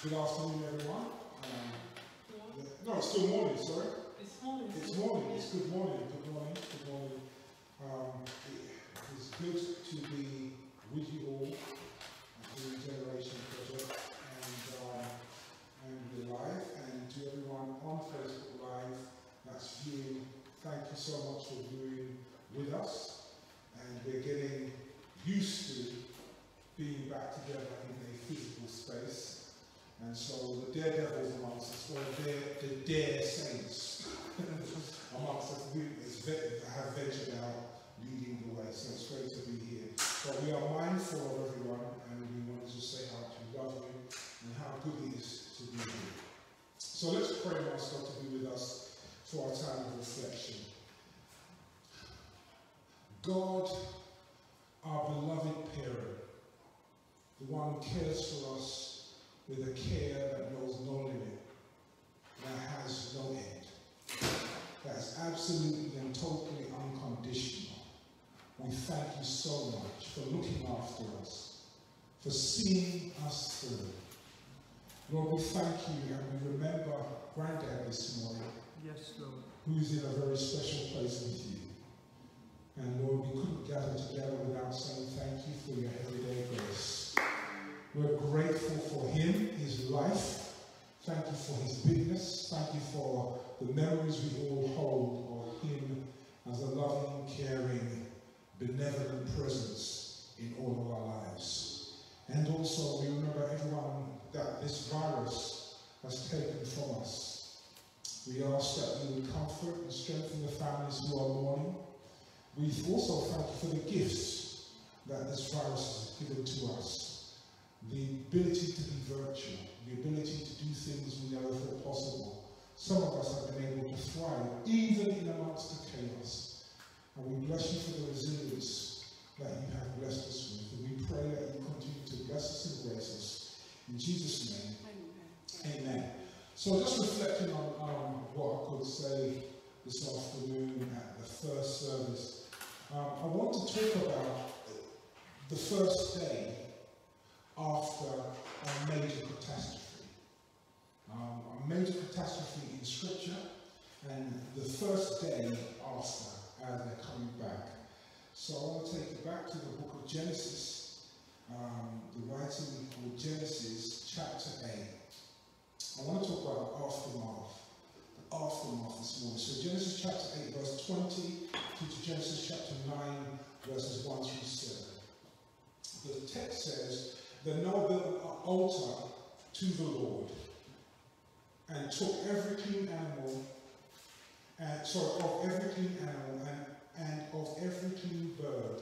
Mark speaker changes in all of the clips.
Speaker 1: Good afternoon, everyone. Um, no, it's still morning, sorry.
Speaker 2: It's morning.
Speaker 1: It's morning. It's good morning. Good morning. Good morning. Um, it is good to be with you all the Regeneration Project and, um, and we're live. And to everyone on Facebook Live that's viewing, thank you so much for viewing with us. And we're getting used to being back together in a physical space. And so the daredevils amongst us, or the, the dare saints amongst us, we have ventured out leading the way. So it's great to be here. But we are mindful of everyone and we want to say how to love you and how good it is to be here. So let's pray God to be with us for our time of reflection. God, our beloved parent, the one who cares for us with a care that knows no limit, that has no end, that is absolutely and totally unconditional. We thank you so much for looking after us, for seeing us through. Lord, we thank you and we remember Granddad this morning.
Speaker 2: Yes, Lord.
Speaker 1: Who's in a very special place with you. And Lord, we couldn't gather together without saying thank you for your everyday grace. We're grateful for him, his life. Thank you for his bigness. Thank you for the memories we all hold of him as a loving, caring, benevolent presence in all of our lives. And also, we remember everyone that this virus has taken from us. We ask that you would comfort and strengthen the families who are mourning. We also thank you for the gifts that this virus has given to us the ability to be virtual, the ability to do things we never thought possible. Some of us have been able to thrive, even in amongst the chaos. And we bless you for the resilience that you have blessed us with. And we pray that you continue to bless us and grace us. In Jesus' name, amen. amen. So just reflecting on what I could say this afternoon at the first service, um, I want to talk about the first day after a major catastrophe. Um, a major catastrophe in Scripture, and the first day after, as they're coming back. So I want to take you back to the book of Genesis, um, the writing called Genesis chapter 8. I want to talk about the aftermath, the aftermath this morning. So Genesis chapter 8, verse 20 to Genesis chapter 9, verses 1 through 7. The text says, then Noah built altar to the Lord and took every clean animal, and, sorry, of every clean animal and, and of every clean bird,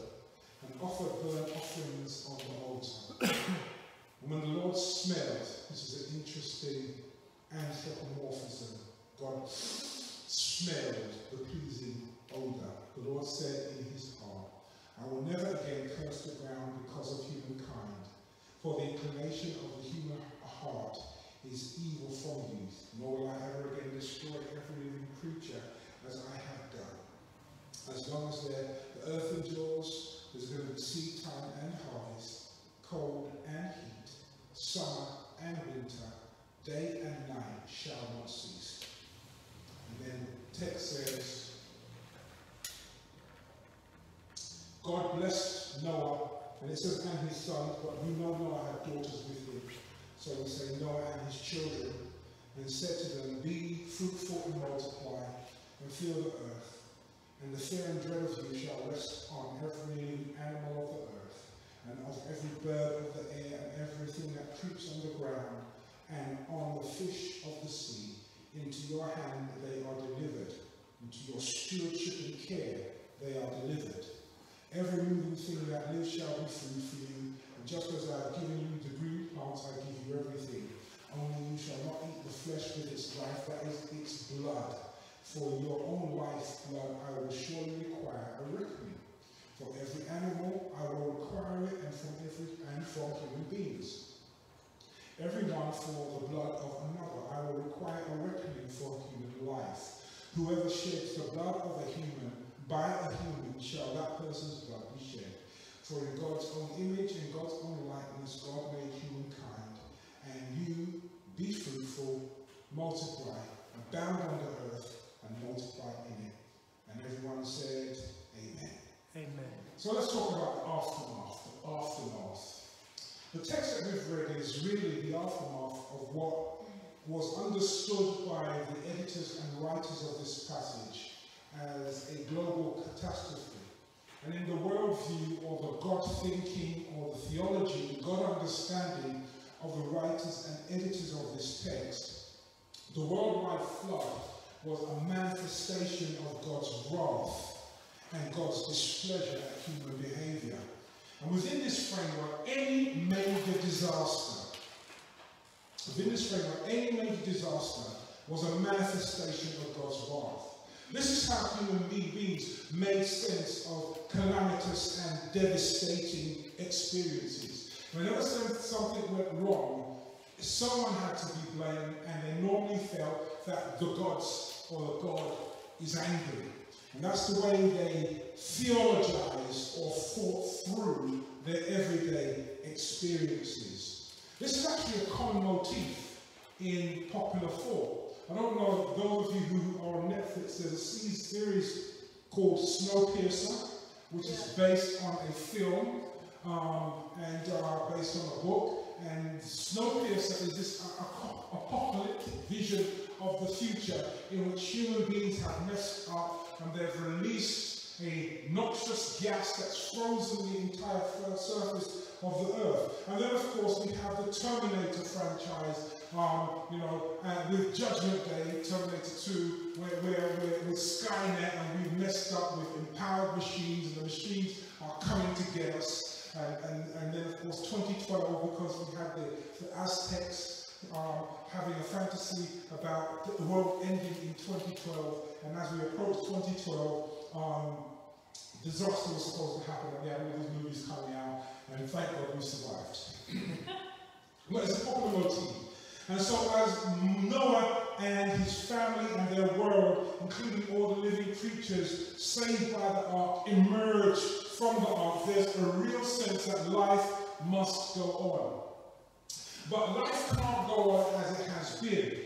Speaker 1: and offered burnt offerings on the altar. and when the Lord smelled, this is an interesting anthropomorphism, God smelled the pleasing odour. The Lord said in his heart, I will never again curse the ground because of humankind for the inclination of the human heart is evil from youth, nor will I ever again destroy every living creature as I have done. As long as the earth endures, there's going to be seed time and harvest, cold and heat, summer and winter, day and night shall not cease. And then the text says, God blessed Noah and it says, and his sons, but we know Noah had daughters with him. So we say Noah and his children, and said to them, Be fruitful and multiply, and fill the earth. And the fear and dread of you shall rest on every animal of the earth, and of every bird of the air, and everything that creeps on the ground, and on the fish of the sea. Into your hand they are delivered, into your stewardship and care they are delivered. Every moving thing that lives shall be you, and just as I have given you the green plants, I give you everything. Only you shall not eat the flesh with its life, that is its blood. For your own life's blood I will surely require a reckoning. For every animal I will require it, and from every and from human beings. Everyone for the blood of another I will require a reckoning for human life. Whoever sheds the blood of a human by a human shall that person's blood be shed. For in God's own image and God's own likeness God made humankind, and you be fruitful, multiply, abound on the earth and multiply in it. And everyone said, Amen.
Speaker 2: Amen.
Speaker 1: So let's talk about the aftermath. The aftermath. The text that we've read is really the aftermath of what was understood by the editors and writers of this passage as a global catastrophe. And in the worldview or the God thinking or the theology, the God understanding of the writers and editors of this text, the worldwide flood was a manifestation of God's wrath and God's displeasure at human behavior. And within this framework, any major disaster, within this framework, any major disaster was a manifestation of God's wrath. This is how human beings made sense of calamitous and devastating experiences. Whenever something went wrong, someone had to be blamed, and they normally felt that the gods or the God is angry. And that's the way they theologized or thought through their everyday experiences. This is actually a common motif in popular thought. I don't know, if those of you who are on Netflix, there's a series called Snowpiercer, which is based on a film um, and uh, based on a book. And Snowpiercer is this apocalyptic vision of the future in which human beings have messed up and they've released a noxious gas that's frozen the entire surface of the earth. And then, of course, we have the Terminator franchise um, you know, and with Judgment Day, Terminator 2, where, where, where with Skynet and we've messed up with empowered machines and the machines are coming to get us. And, and, and then, of course, 2012, because we had the, the Aztecs um, having a fantasy about the world ending in 2012. And as we approach 2012, um, disaster was supposed to happen, and we had all these movies coming out, and thank God we survived. but it's a popular motif. And so as Noah and his family and their world, including all the living creatures saved by the ark, emerge from the ark, there's a real sense that life must go on. But life can't go on as it has been.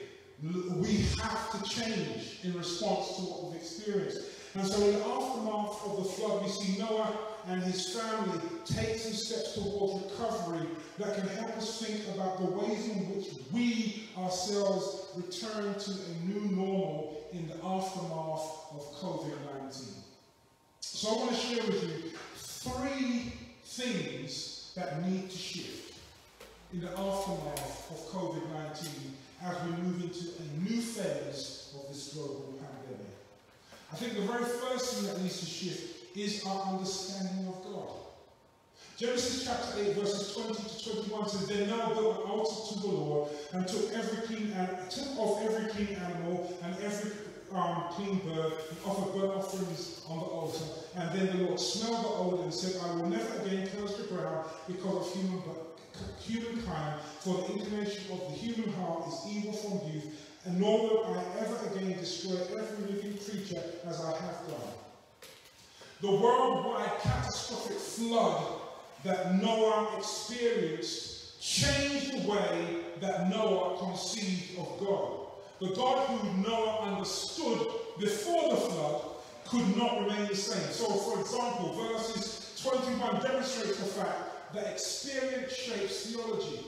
Speaker 1: We have to change in response to what we've experienced. And so in the aftermath of the flood, we see Noah and his family take some steps towards recovery that can help us think about the ways in which we ourselves return to a new normal in the aftermath of COVID-19. So I want to share with you three things that need to shift in the aftermath of COVID-19 as we move into a new phase of this global pandemic. I think the very first thing that needs to shift is our understanding of God. Genesis chapter 8, verses 20 to 21 says, Then Noah built an altar to the Lord and took every clean took off every clean animal and every um, clean bird and offered burnt offerings on the altar. And then the Lord smelled the odor and said, I will never again curse the ground because of human, humankind, for the inclination of the human heart is evil from youth, and nor will I ever again destroy every living creature as I have done. The worldwide catastrophic flood that Noah experienced changed the way that Noah conceived of God. The God who Noah understood before the flood could not remain the same. So, for example, verses 21 demonstrates the fact that experience shapes theology.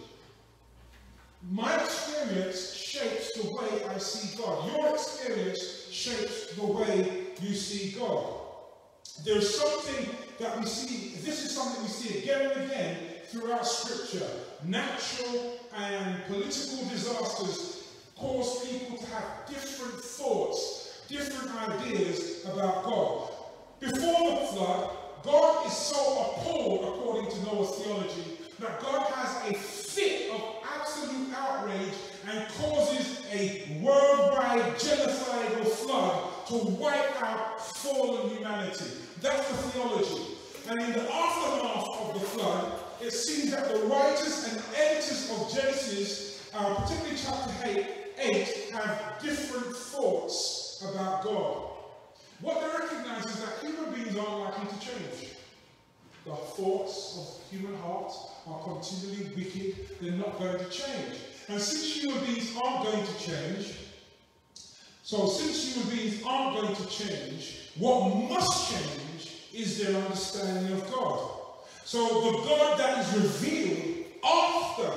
Speaker 1: My experience shapes the way I see God. Your experience shapes the way you see God. There's something that we see, this is something we see again and again throughout Scripture. Natural and political disasters cause people to have different thoughts, different ideas about God. Before the flood, God is so appalled, according to Noah's theology, that God has a fit of absolute outrage and causes a worldwide genocidal flood to wipe out fallen humanity. That's the theology. And in the aftermath of the flood, it seems that the writers and editors of Genesis, uh, particularly chapter 8, 8, have different thoughts about God. What they recognize is that human beings aren't likely to change. The thoughts of human hearts are continually wicked, they're not going to change. And since human beings aren't going to change, So since human beings aren't going to change, what must change is their understanding of God. So the God that is revealed after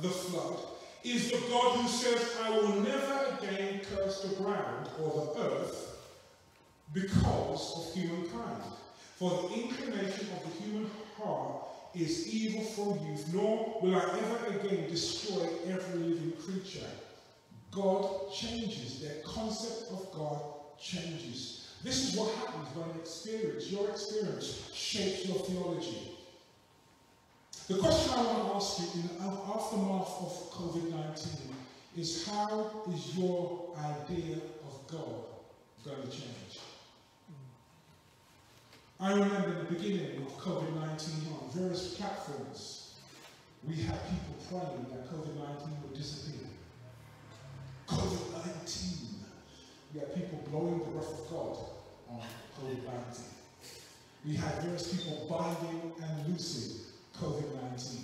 Speaker 1: the flood is the God who says, I will never again curse the ground or the earth because of humankind. For the inclination of the human heart is evil from youth, nor will I ever again destroy every living creature. God changes. Their concept of God changes. This is what happens when experience, your experience, shapes your theology. The question I want to ask you in the aftermath of COVID 19 is how is your idea of God going to change? I remember in the beginning of COVID 19 on various platforms, we had people praying that COVID 19 would disappear. COVID 19. We had people blowing the breath of God on COVID 19. We had various people binding and loosing COVID 19.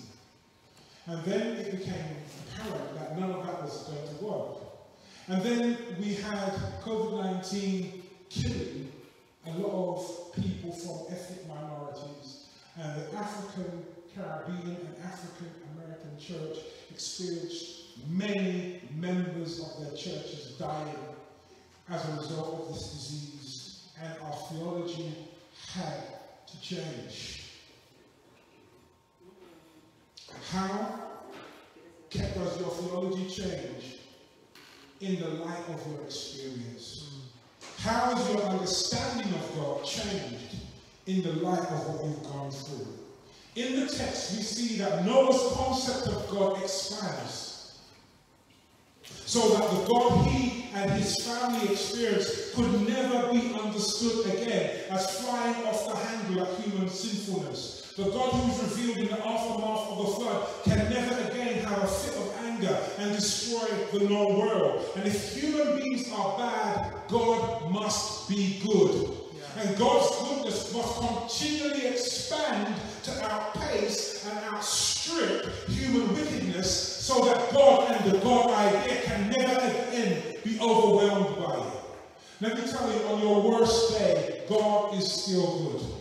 Speaker 1: And then it became apparent that none of that was going to work. And then we had COVID 19 killing a lot of people from ethnic minorities. And the African Caribbean and African American church experienced many members of their churches dying as a result of this disease. And our theology had to change. How can does your theology change in the light of your experience? How has your understanding of God changed in the light of what you've gone through? In the text, we see that Noah's concept of God expands. So that the God he and his family experienced could never be understood again as flying off the handle at human sinfulness. The God who's revealed in the aftermath of the flood can never again have a fit of anger and destroy the known world. And if human beings are bad, God must be good. And God's goodness must continually expand to outpace and outstrip human wickedness so that God and the God idea can never again be overwhelmed by it. Let me tell you, on your worst day, God is still good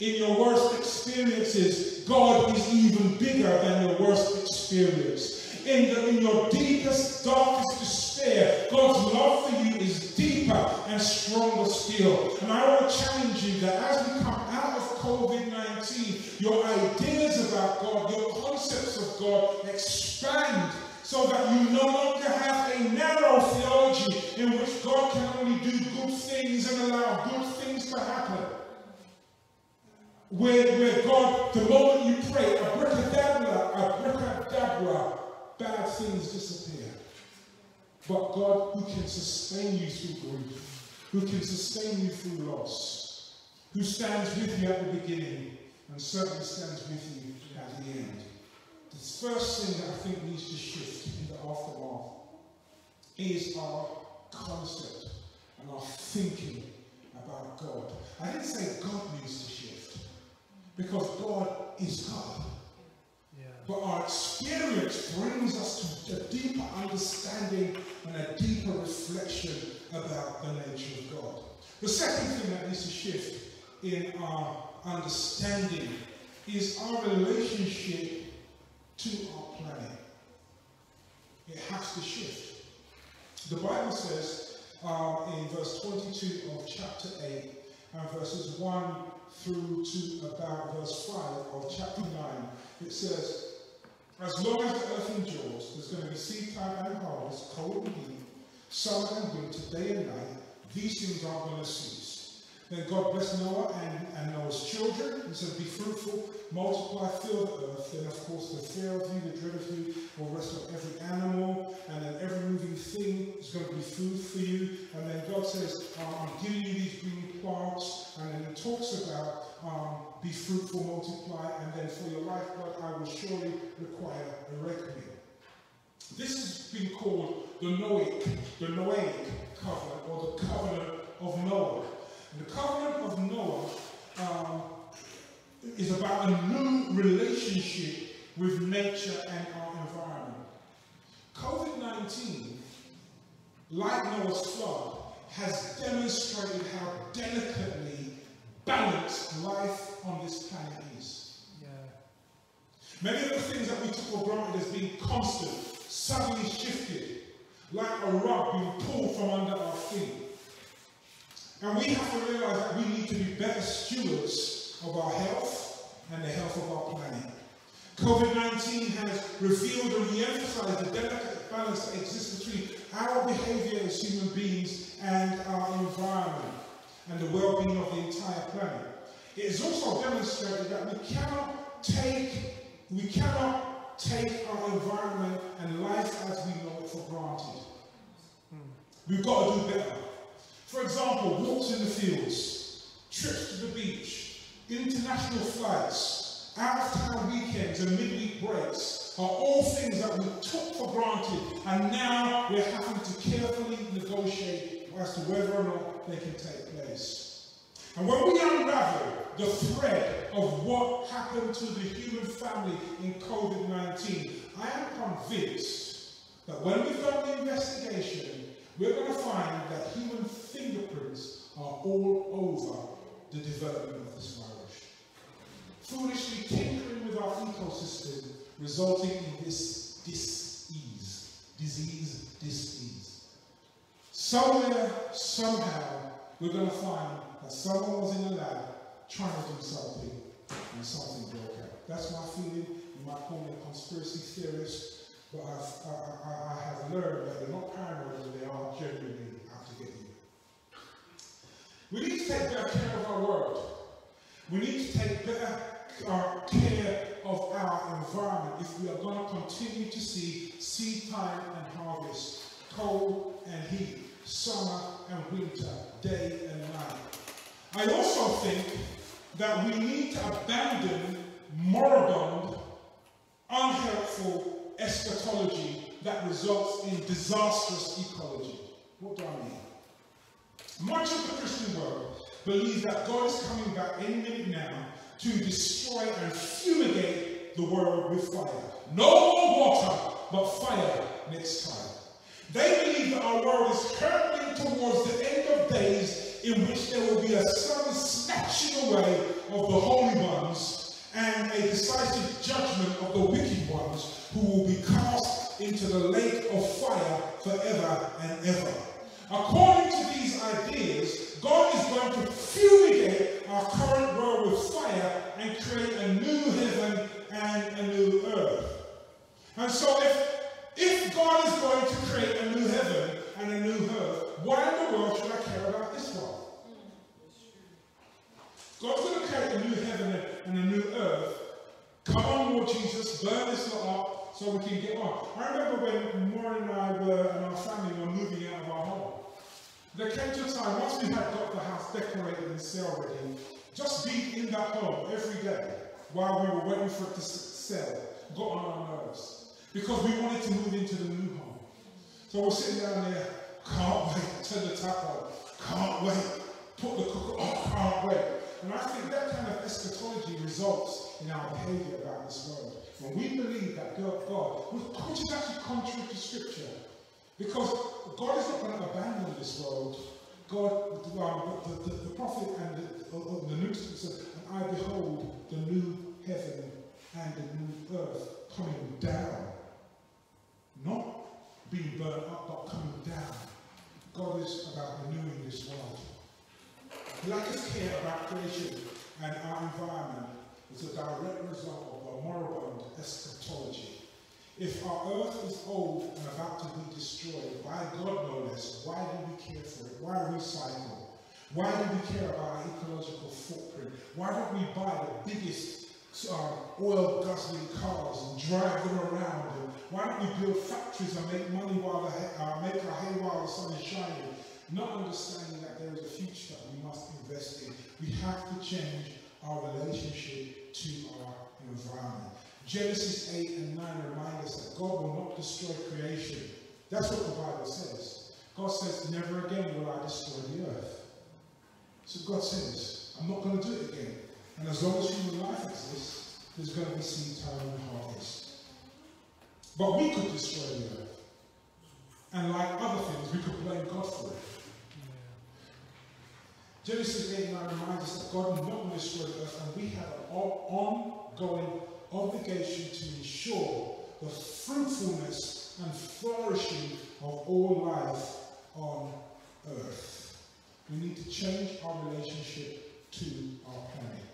Speaker 1: in your worst experiences, God is even bigger than your worst experience. In, the, in your deepest, darkest despair, God's love for you is deeper and stronger still. And I want to challenge you that as we come out of COVID 19, your ideas about God, your concepts of God expand so that you no longer have a narrow theology in which God can only do good things and allow good things to happen where, where God, the moment you pray, abracadabra, abracadabra, bad things disappear. But God, who can sustain you through grief, who can sustain you through loss, who stands with you at the beginning and certainly stands with you at the end. The first thing that I think needs to shift in the aftermath is our concept and our thinking about God. I didn't say God needs to shift because God is God. But our experience brings us to a deeper understanding and a deeper reflection about the nature of God. The second thing that needs to shift in our understanding is our relationship to our planet. It has to shift. The Bible says um, in verse 22 of chapter 8 and verses 1 through to about verse 5 of chapter 9, it says, As long as the earth endures, there's going to be seed time and harvest, cold and heat, summer and winter, day and night. These things aren't going to cease. Then God blessed Noah and, and Noah's children He said, Be fruitful, multiply, fill the earth. Then, of course, the fear of you, the dread of you will rest on every animal, and then every moving thing is going to be food for you. And then God says, um, I'm giving you these green plants. And then he talks about um, be fruitful, multiply, and then for your lifeblood I will surely require a reckoning. This has been called the Noahic, the Noahic covenant, or the covenant of Noah. The covenant of Noah um, is about a new relationship with nature and our environment. COVID 19, like Noah's flood, has demonstrated how delicately balanced life on this planet is.
Speaker 2: Yeah.
Speaker 1: Many of the things that we took for granted as being constant suddenly shifted, like a rug being pulled from under our feet. And we have to realize that we need to be better stewards of our health and the health of our planet. COVID 19 has revealed and re emphasized the delicate balance that exists between our behavior as human beings and our environment and the well being of the entire planet. It has also demonstrated that we cannot take we cannot take our environment and life as we know it for granted. We've got to do better. For example, walks in the fields, trips to the beach, international flights, out of town weekends and midweek breaks are all things that we took for granted and now we're having to carefully negotiate as to whether or not they can take place. And when we unravel the thread of what happened to the human family in COVID 19, I am convinced that when we've done the investigation, we're going to find that human fingerprints are all over the development of this foolishly tinkering with our ecosystem, resulting in this disease, disease, disease. Somewhere, somehow, we're going to find that someone was in the lab trying to do something, and something broke out. That's my feeling. You might call me a conspiracy theorist, but I've, I, I, I have learned that they're not paranoid, they are genuinely out to get you. We need to take better care of our world. We need to take better our care of our environment if we are going to continue to see seed time and harvest, cold and heat, summer and winter, day and night. I also think that we need to abandon moribund, unhelpful eschatology that results in disastrous ecology. What do I mean? Much of the Christian world believes that God is coming back any minute now to destroy and fumigate the world with fire. No more water, but fire next time. They believe that our world is hurtling towards the end of days in which there will be a sudden snatching away of the holy ones and a decisive judgment of the wicked ones who will be cast into the lake of fire forever and ever. According to these ideas, God is going to fumigate our current world with fire and create a new heaven and a new earth. And so if, if God is going to create a new heaven and a new earth, why in the world should I care about this one? God's going to create a new heaven and a new earth. Come on, Lord Jesus, burn this lot up so we can get on. I remember when Maureen and I were, and our family were moving out of our home. There came to a time, once we had got the house decorated and sale ready, just being in that home every day while we were waiting for it to sell got on our nerves. Because we wanted to move into the new home. So we're sitting down there, can't wait, turn the tap on, can't wait, put the cooker on, can't wait. And I think that kind of eschatology results in our behavior about this world. When we believe that God, which is actually contrary to scripture, because God is not going to abandon this world. God, um, the, the, the, prophet and the, uh, the New Testament said, and I behold the new heaven and the new earth coming down. Not being burnt up, but coming down. God is about renewing this world. Lack of care about creation and our environment is a direct result of a moribund eschatology if our earth is old and about to be destroyed, by God no less, why do we care for it? Why recycle? Why do we care about our ecological footprint? Why don't we buy the biggest uh, oil guzzling cars and drive them around? And why don't we build factories and make money while the uh, make our hay while the sun is shining? Not understanding that there is a future that we must invest in. We have to change our relationship to our environment. Genesis 8 and 9 remind us that God will not destroy creation. That's what the Bible says. God says, never again will I destroy the earth. So God says, I'm not going to do it again. And as long as human life exists, there's going to be seed time and harvest. But we could destroy the earth. And like other things, we could blame God for it. Genesis 8 and 9 reminds us that God will not destroy the earth, and we have an ongoing obligation to ensure the fruitfulness and flourishing of all life on earth. We need to change our relationship to our planet.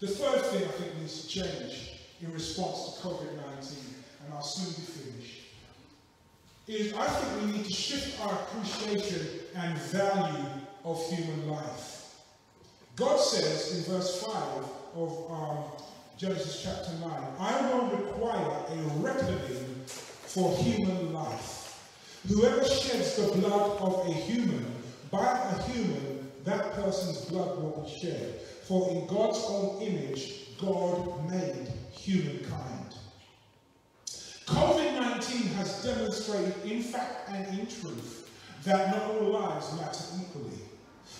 Speaker 1: The third thing I think needs to change in response to COVID 19, and I'll soon be finished, is I think we need to shift our appreciation and value of human life. God says in verse 5 of um, Genesis chapter 9, I will require a reckoning for human life. Whoever sheds the blood of a human, by a human, that person's blood will be shed. For in God's own image, God made humankind. COVID 19 has demonstrated, in fact and in truth, that not all lives matter equally.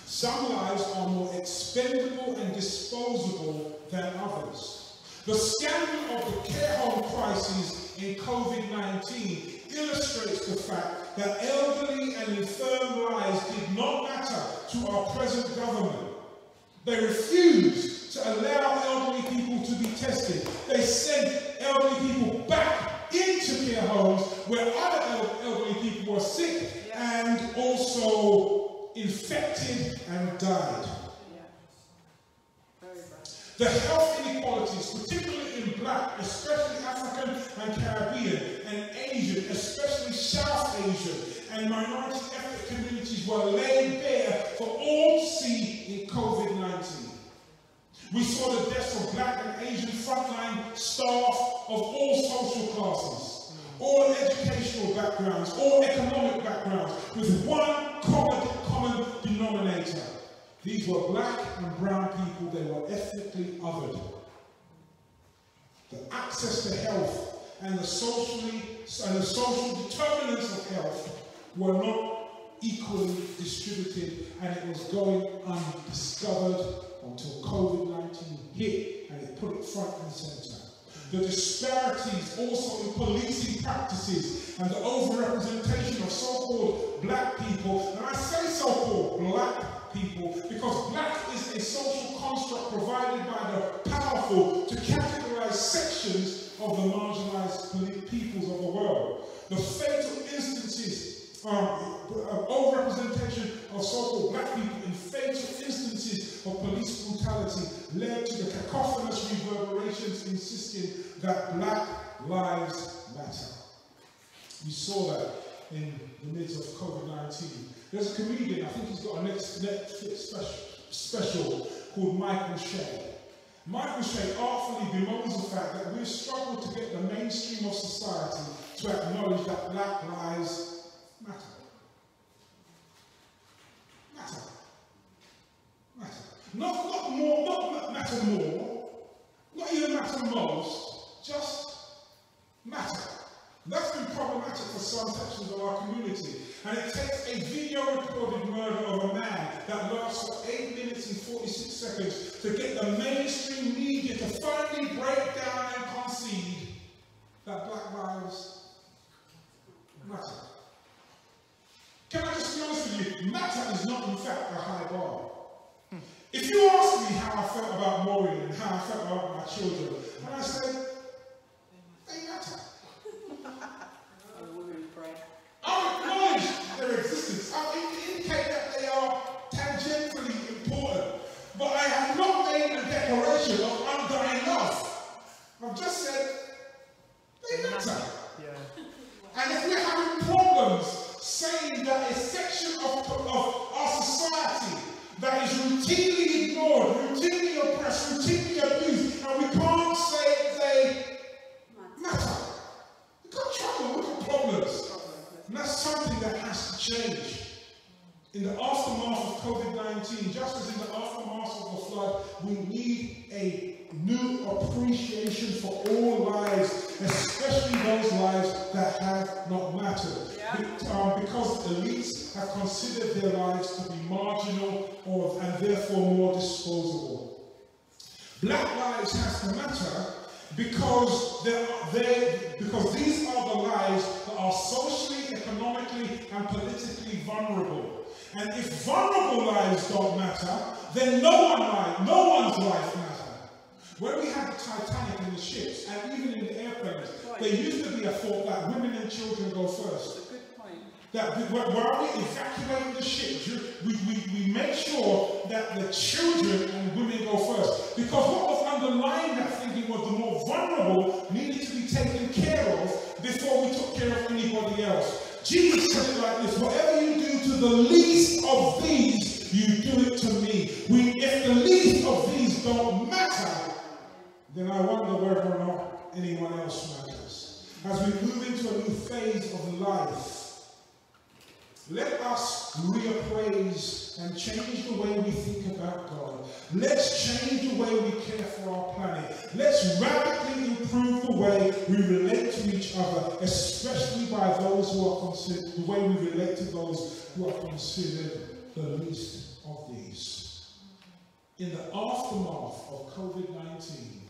Speaker 1: Some lives are more expendable and disposable than others. The scandal of the care home crisis in COVID-19 illustrates the fact that elderly and infirm lives did not matter to our present government. They refused to allow elderly people and minority ethnic communities were laid bare for all to see in COVID-19. We saw the deaths of black and Asian frontline staff of all social classes, all educational backgrounds, all economic backgrounds, with one common, common denominator these were black and brown people, they were ethnically othered. The access to health and the socially and the social determinants of health were not equally distributed and it was going undiscovered until COVID-19 hit and it put it front and center. The disparities also in policing practices and the overrepresentation of so-called black people, and I say so-called black people because black is a social construct provided by the powerful to categorize sections of the marginalized peoples of the world. The fatal instances um, of overrepresentation of so-called black people in fatal instances of police brutality led to the cacophonous reverberations insisting that black lives matter. We saw that in the midst of COVID-19 there's a comedian, I think he's got a Netflix special, special called Michael Che. Michael Che artfully bemoans the fact that we've struggled to get the mainstream of society to acknowledge that black lives matter. Matter. Matter. Not, not more, not matter more, not even matter most, just matter. That's been problematic for some sections of our community. And it takes a video recorded murder of a man that lasts for 8 minutes and 46 seconds to get the mainstream media to finally break down and concede that black lives matter. Can I just be honest with you? Matter is not in fact a high bar. Hmm. If you ask me how I felt about Maureen and how I felt about my children, and I said, considered their lives to be marginal or, and therefore more disposable. Black lives have to matter because, because these are the lives that are socially, economically, and politically vulnerable. And if vulnerable lives don't matter, then no one life, no one's life matters. When we had the Titanic in the ships, and even in the airplanes, there used to be a thought that women and children go first. That while we evacuating the ships, we, we, we make sure that the children and women go first. Because what was underlying that thinking was the more vulnerable needed to be taken care of before we took care of anybody else. Jesus said it like this, whatever you do to the least of these, you do it to me. We, if the least of these don't matter, then I wonder whether or not anyone else matters. As we move into a new phase of life, let us reappraise and change the way we think about God. Let's change the way we care for our planet. Let's radically improve the way we relate to each other, especially by those who are considered, the way we relate to those who are considered the least of these. In the aftermath of COVID 19,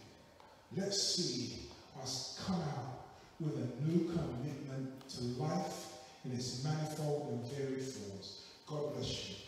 Speaker 1: let's see us come out with a new commitment to life in its manifold and varied forms. God bless you.